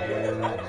Yeah.